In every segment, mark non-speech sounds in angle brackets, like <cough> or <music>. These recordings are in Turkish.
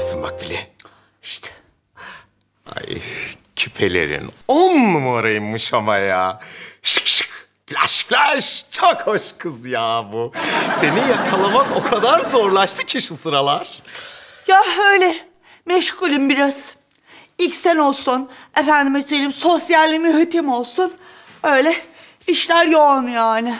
mısın Makbule? İşte. Ay küpelerin on numaraymış ama ya. Şık şık. Flash flash. Çok hoş kız ya bu. Seni yakalamak o kadar zorlaştı ki şu sıralar. Ya öyle meşgulüm biraz. İlk sen olsun, efendime söyleyeyim sosyal mühitim olsun. Öyle işler yoğun yani.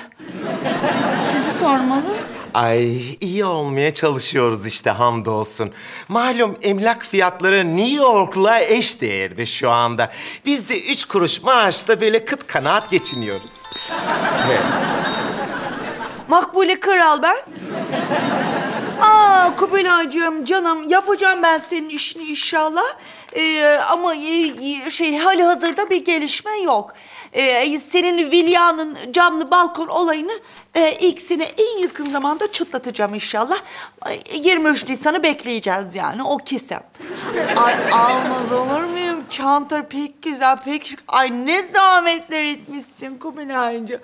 Sizi sormalı. Ay iyi olmaya çalışıyoruz işte hamdolsun. Malum emlak fiyatları New York'la eş değerde şu anda. Biz de üç kuruş maaşla böyle kıt kanaat geçiniyoruz. Evet. Makbule Kral ben. Kubilaycığım canım yapacağım ben senin işini inşallah. Ee, ama şey hali hazırda bir gelişme yok. Ee, senin Vilya'nın camlı balkon olayını e, ilk sene en yakın zamanda çıtlatacağım inşallah. Ay, 23 Nisan'ı bekleyeceğiz yani o kesin. Ay almaz olur muyum? Çanta pek güzel, pek şık. Ay ne zahmetler etmişsin Kubilaycığım.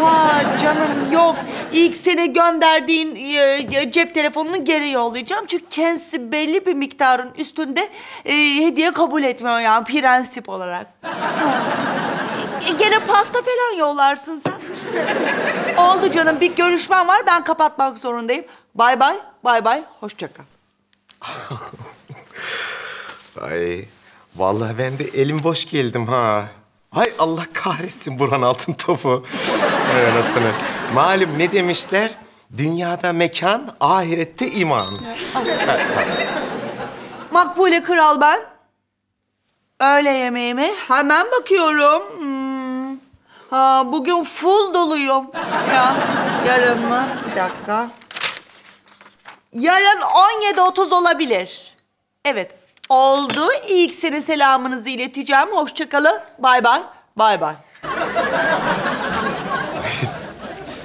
Ha canım yok. İlk sene gönderdiğin e, cep telefonunu geri yollayacağım. Çünkü kendisi belli bir miktarın üstünde e, hediye kabul etmiyor yani prensip olarak. Ha. E, Gene pasta falan yollarsın sen. Oldu canım bir görüşmem var ben kapatmak zorundayım. Bay bay, bay bay, hoşça kal. Ay vallahi ben de elim boş geldim ha. Hay Allah kahretsin Burhan Altın topu. Ay anasını. Malum ne demişler? Dünyada mekan, ahirette iman. Makbule Kral ben. Öğle yemeğime hemen bakıyorum. Hmm. Ha, bugün full doluyum. Ya yarın mı? Bir dakika. Yarın 17.30 olabilir. Evet, oldu. İlk senin selamınızı ileteceğim. Hoşça kalın. Bay bay. Bay bay. <laughs>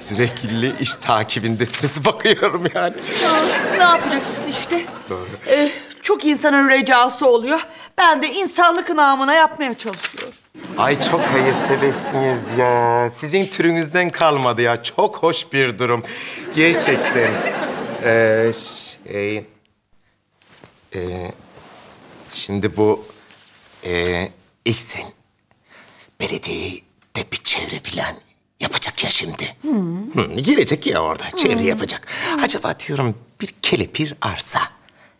Sürekli iş takibindesiniz <laughs> bakıyorum yani. Ya, ne yapacaksın işte? Ee, çok insanın recası oluyor. Ben de insanlık namına yapmaya çalışıyorum. Ay çok hayırseversiniz ya. Sizin türünüzden kalmadı ya. Çok hoş bir durum. Gerçekten. Ee, şey... Ee, şimdi bu... Ee, ilk sen belediyede bir çevre falan yapacak ya şimdi. Hı, girecek ya orada, çevre yapacak. Acaba diyorum bir kelepir arsa.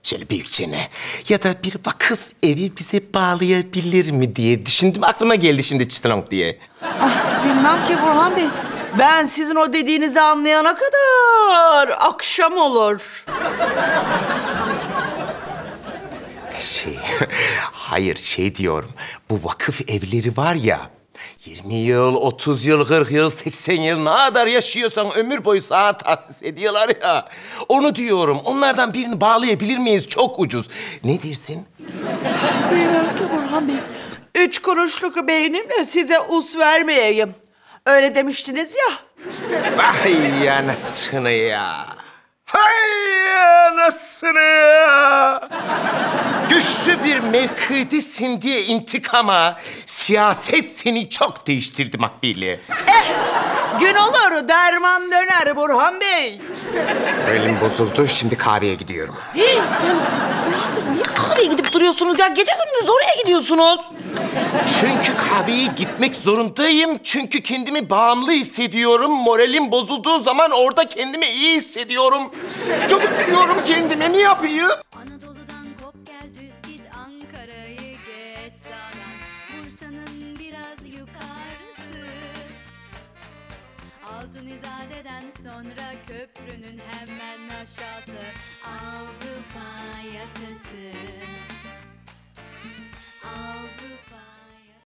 Şöyle büyükçene. Ya da bir vakıf evi bize bağlayabilir mi diye düşündüm. Aklıma geldi şimdi çıtılong diye. Ah, bilmem ki Burhan Bey. Ben sizin o dediğinizi anlayana kadar akşam olur. Şey, <laughs> hayır şey diyorum. Bu vakıf evleri var ya... 20 yıl, 30 yıl, 40 yıl, 80 yıl ne kadar yaşıyorsan ömür boyu sana tahsis ediyorlar ya. Onu diyorum. Onlardan birini bağlayabilir miyiz? Çok ucuz. Ne dersin? Bilmem ki Burhan Bey. Üç kuruşluk beynimle size us vermeyeyim. Öyle demiştiniz ya. Ay anasını ya. Hay anasını ya. Güçlü bir mevkidesin diye intikama siyaset seni çok değiştirdi Makbili. Gün olur derman döner Burhan Bey. Elim bozuldu. Şimdi kahveye gidiyorum. Hey, niye kahveye gidip duruyorsunuz ya? Gece gündüz oraya gidiyorsunuz. Çünkü kahveye gitmek zorundayım. Çünkü kendimi bağımlı hissediyorum. Moralim bozulduğu zaman orada kendimi iyi hissediyorum. Çok üzülüyorum kendime. Ne yapayım? Bursa'nın biraz yukarısı. Altın izadeden sonra köprünün hemen aşağısı